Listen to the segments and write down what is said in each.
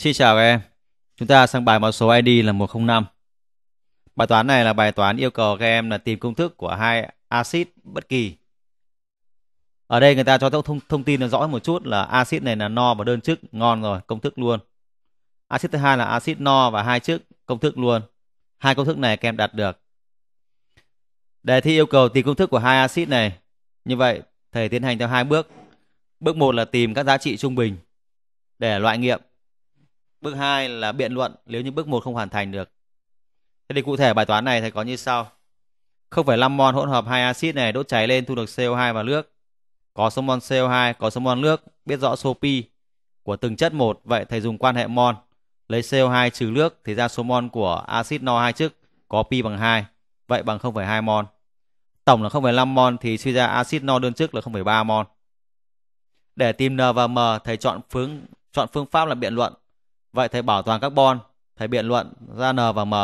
Xin chào các em. Chúng ta sang bài mã số ID là 105. Bài toán này là bài toán yêu cầu các em là tìm công thức của hai axit bất kỳ. Ở đây người ta cho thông, thông tin là rõ một chút là axit này là no và đơn chức, ngon rồi, công thức luôn. Axit thứ hai là axit no và hai chức, công thức luôn. Hai công thức này các em đạt được. Đề thi yêu cầu tìm công thức của hai axit này. Như vậy, thầy tiến hành theo hai bước. Bước 1 là tìm các giá trị trung bình để loại nghiệm. Bước 2 là biện luận nếu như bước 1 không hoàn thành được. Thế thì cụ thể bài toán này thầy có như sau. 0,5 mol hỗn hợp hai axit này đốt cháy lên thu được CO2 và nước. Có số mol CO2, có số mol nước, biết rõ số pi của từng chất một. Vậy thầy dùng quan hệ mol lấy CO2 trừ nước thì ra số mol của axit no hai chức có pi bằng 2. Vậy bằng 0,2 mol. Tổng là 0,5 mol thì suy ra axit no đơn chức là 0,3 mol. Để tìm N và M, thầy chọn phương chọn phương pháp là biện luận. Vậy thầy bảo toàn carbon, thầy biện luận ra N và M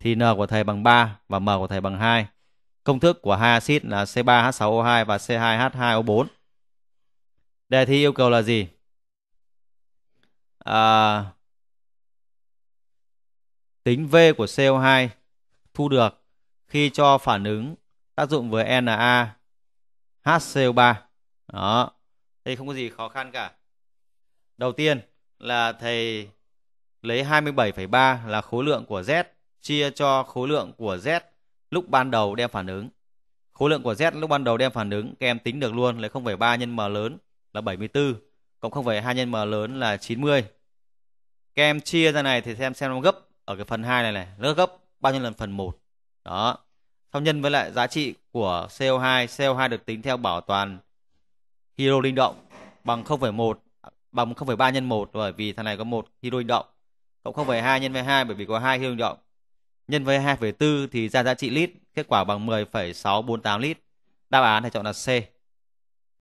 thì N của thầy bằng 3 và M của thầy bằng 2. Công thức của hai axit là C3H6O2 và C2H2O4. Đề thi yêu cầu là gì? À, tính V của CO2 thu được khi cho phản ứng tác dụng với Na HCO3. Đó. Đây không có gì khó khăn cả. Đầu tiên là thầy lấy 27,3 là khối lượng của Z chia cho khối lượng của Z lúc ban đầu đem phản ứng. Khối lượng của Z lúc ban đầu đem phản ứng các em tính được luôn lấy 0,3 nhân m lớn là 74 cộng 0,2 nhân m lớn là 90. Các em chia ra này thì xem xem nó gấp ở cái phần 2 này này, nó gấp bao nhiêu lần phần 1. Đó. Sau nhân với lại giá trị của CO2, CO2 được tính theo bảo toàn hydro linh động bằng 0,1 bằng 0,3 nhân 1 bởi vì thằng này có một hydro linh động cộng 0,2 nhân với 2 bởi vì có hai hydro linh động nhân với 2,4 thì ra giá trị lít kết quả bằng 10,648 lít. Đáp án hãy chọn là C.